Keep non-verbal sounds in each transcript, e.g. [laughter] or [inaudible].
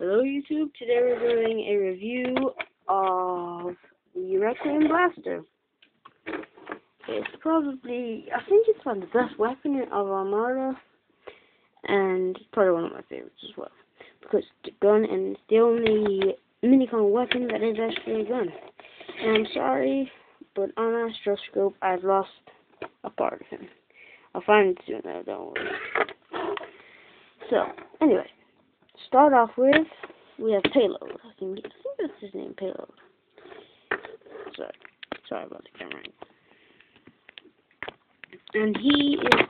Hello YouTube, today we're doing a review of the Requiem Blaster. It's probably, I think it's one of the best weapon of Armada, and it's probably one of my favorites as well. Because it's a gun, and it's the only minicon weapon that is actually a gun. And I'm sorry, but on Astroscope, I've lost a part of him. I'll find it soon, though, don't worry. So, anyway start off with, we have Payload. I think, I think that's his name, Payload. Sorry, sorry about the camera. And he is,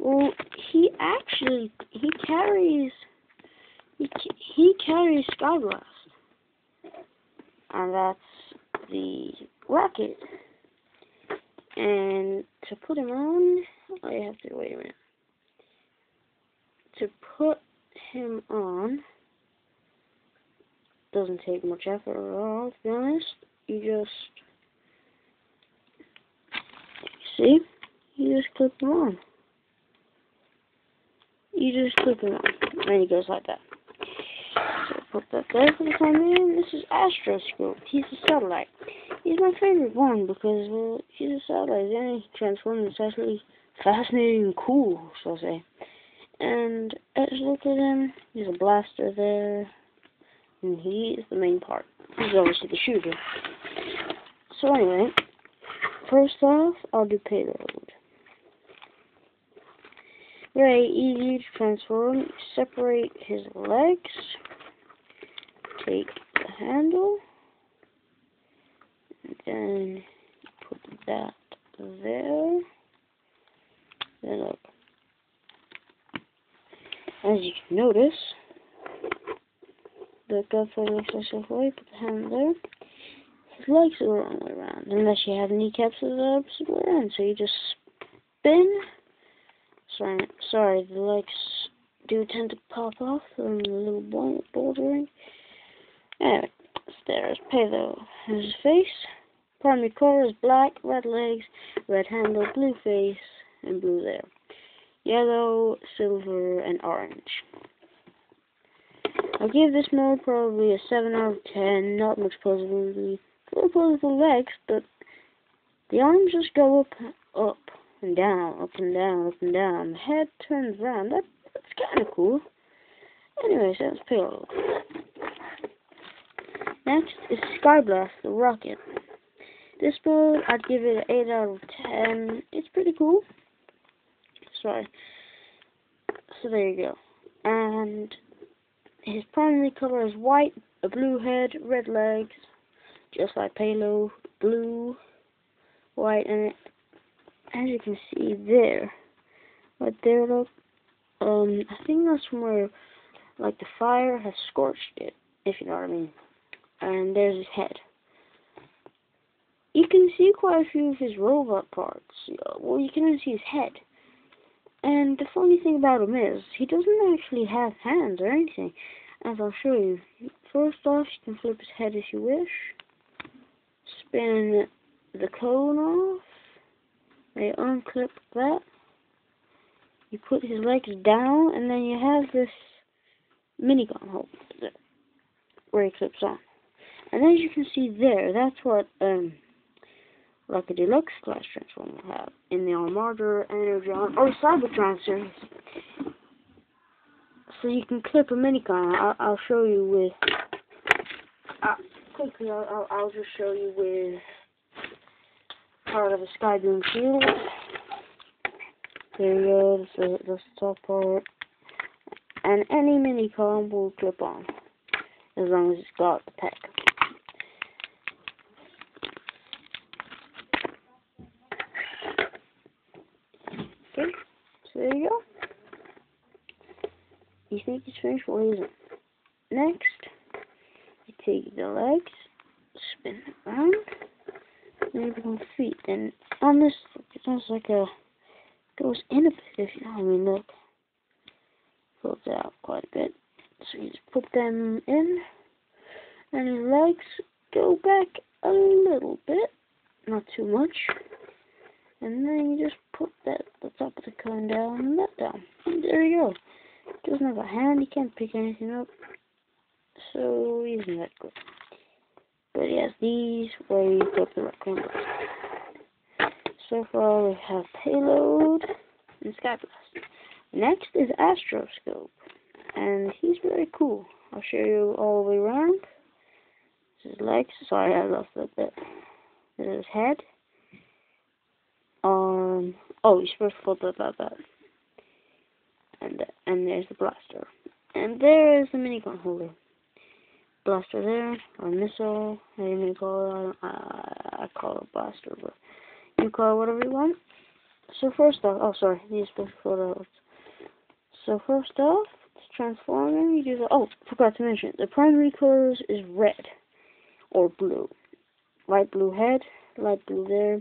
well, he actually, he carries, he, he carries Skyblast. And that's the rocket. And to put him on, I have to, wait a minute. To put him on. Doesn't take much effort at all, to be honest. You just see, you just clip them on. You just clip them on, and he goes like that. So put that there for the time being. This is Astroscope. He's a satellite. He's my favorite one because well, he's a satellite. And he transforms. It's actually fascinating and cool, so I say. And let's look at him. He's a blaster there. And he is the main part. He's obviously the shooter. So anyway, first off, I'll do payload. Very easy to transform. Separate his legs. Take the handle. And then put that there. Then look. As you can notice, the gunfighter makes myself away, put the hand there. His legs are the wrong way around, unless you have kneecaps the opposite way around, so you just spin. Sorry, sorry, the legs do tend to pop off from the little bouldering. Anyway, stairs, though. His face. Primary color is black, red legs, red handle, blue face, and blue there yellow, silver, and orange. I'll give this mode probably a 7 out of 10, not much poseability. Little puzzle legs, but the arms just go up, up, and down, up and down, up and down. The head turns around. That, that's kind of cool. Anyways, that's payload. Next is Skyblast, the rocket. This mode, I'd give it an 8 out of 10. It's pretty cool sorry. So there you go. And his primary color is white, a blue head, red legs, just like Payload, blue, white, and as you can see there, right there, look, um, I think that's from where, like, the fire has scorched it, if you know what I mean. And there's his head. You can see quite a few of his robot parts. Well, you can see his head. And the funny thing about him is, he doesn't actually have hands or anything, as I'll show you. First off, you can flip his head if you wish. Spin the cone off. They unclip that. You put his legs down, and then you have this minicon hole where he clips on. And as you can see there, that's what um, a deluxe class transformer will have in the Armada, Energon, or Cybertron series. So you can clip a minicon. I'll, I'll show you with. Uh, quickly, I'll, I'll, just show you with part of a Skyboom shield. There you go. That's the, that's the top part. And any minicon will clip on, as long as it's got the pack. Okay, so there you go. You think it's finished? Well, it isn't. Next, you take the legs, spin it around, and you become feet. And on this, it sounds like a, goes in a bit, if you know what I mean. Look, folds out quite a bit. So you just put them in, and his legs go back a little bit, not too much. And then you just put that the top of the cone down and that down. And there you go. Doesn't have a hand, you can't pick anything up. so he isn't that good. But yes, these where you put the Blaster. So far we have Payload and Skyblast. Next is Astroscope, and he's very cool. I'll show you all the way around. This is legs. Sorry, I lost that bit. This is his head. Um. Oh, you're supposed to fold that that. And and there's the blaster. And there is the minicon holder. Blaster there, or missile, how you may call it. I, I, I call it blaster, but you call it whatever you want. So first off, oh sorry, these to fold. So first off, it's transforming. You do the oh, forgot to mention the primary colors is red or blue. Light blue head, light blue there.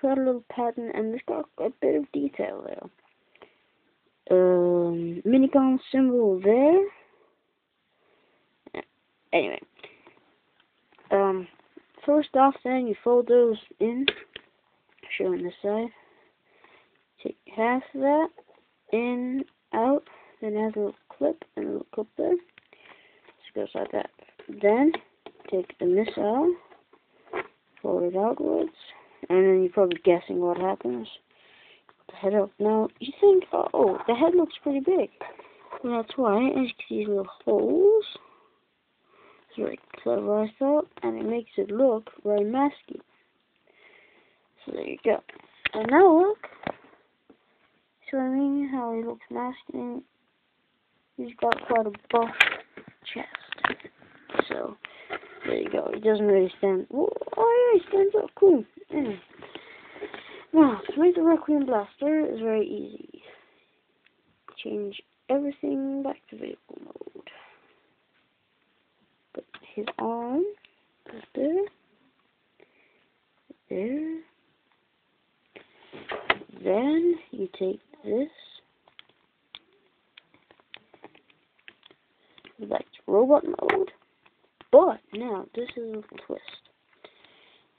Got a little pattern, and it's got a bit of detail there. Um, minicon symbol there. Anyway, um, first off, then you fold those in, showing the side. Take half of that in, out, then it has a little clip and a little clip there. Just goes like that. Then take the missile, fold it outwards, and then you're probably guessing what happens. The head up. Now, you think, oh, the head looks pretty big. Well, that's why, as you can see these little holes. It's very clever, I thought, and it makes it look very masculine. So there you go. And now look. So I mean how he looks masculine. He's got quite a buff chest. So there you go. He doesn't really stand. Oh, yeah, he stands up. Cool. Anyway. Now, to make the Requiem Blaster is very easy. Change everything back to vehicle mode. Put his arm is there. There. Then you take this. Back to robot mode. But now this is a twist.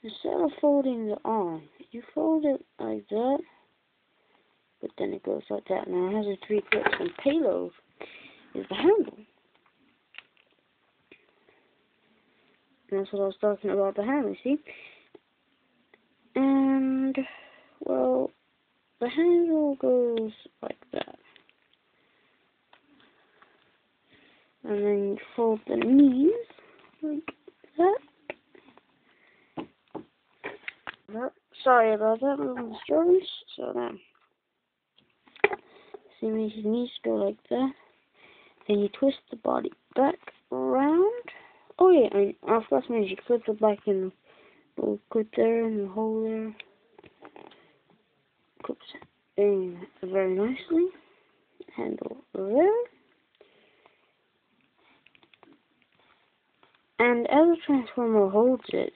Instead of folding the arm, you fold it like that, but then it goes like that. Now it has a three clips and payload is the handle. And that's what I was talking about the handle, see? And, well, the handle goes like that. And then you fold the knees like that. Sorry about that little disturbance. So then, see me his knees go like that. Then you twist the body back around. Oh yeah, and of course means you clip it back in the little clip there and the hole there. Clips in very nicely. Handle there. And as the transformer holds it,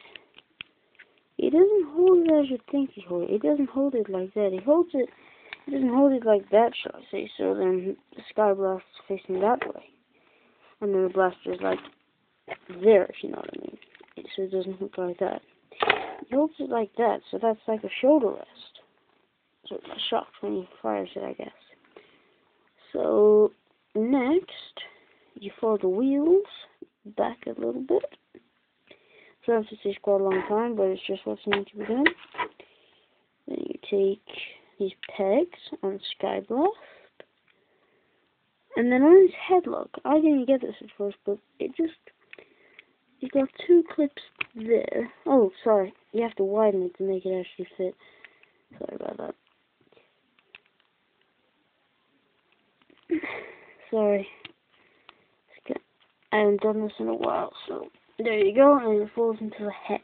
he doesn't hold it as you think he holds it. He doesn't hold it like that. He holds it, he doesn't hold it like that, shall I say. So then the sky blast is facing that way. And then the blaster is like there, if you know what I mean. So it doesn't look like that. He holds it like that, so that's like a shoulder rest. So it's shocked when he fires it, I guess. So next, you fold the wheels back a little bit. So this takes quite a long time, but it's just what's needs to be done. Then you take these pegs on Skyblast. And then on his headlock, I didn't get this at first, but it just, you got two clips there. Oh, sorry, you have to widen it to make it actually fit. Sorry about that. [sighs] sorry. I haven't done this in a while, so there you go, and it falls into the head.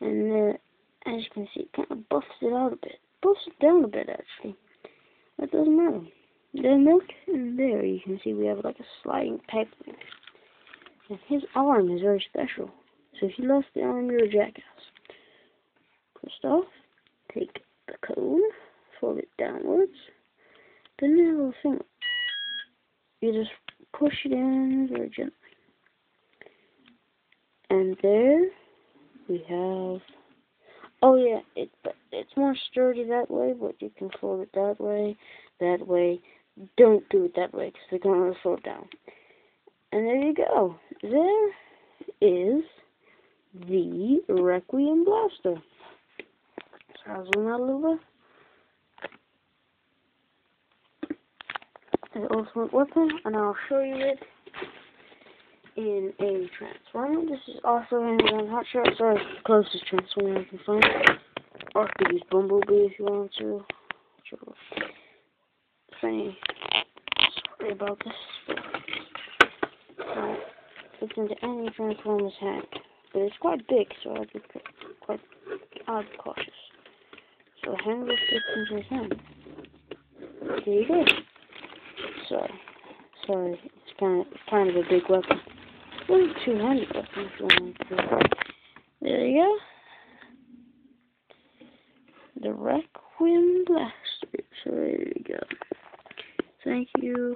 And uh, as you can see, it kind of buffs it out a bit. Buffs it down a bit, actually. That doesn't matter. Then look, and there you can see we have like a sliding pipeline. And his arm is very special. So if you lost the arm, you're a jackass. First off, take the cone, fold it downwards, then the little thing. You just push it in very gently. And there we have, oh yeah, it, it's more sturdy that way, but you can fold it that way, that way. Don't do it that way, because they're going to fall down. And there you go. There is the Requiem Blaster. So I'll zoom out a little bit. The ultimate weapon, and I'll show you it in a transformer. This is also in not sure it's our closest transformer I can find. Or I could use Bumblebee if you want to. Sure. Funny. Sorry about this. But, fits into any Transformers hand. But it's quite big, so I'd be quite be cautious. So the handle fits into his hand. There you go. Sorry. Sorry. It's kind of, it's kind of a big weapon. Well, two-handed weapon if you. There you go. The Requiem Blaster. So there you go. Thank you.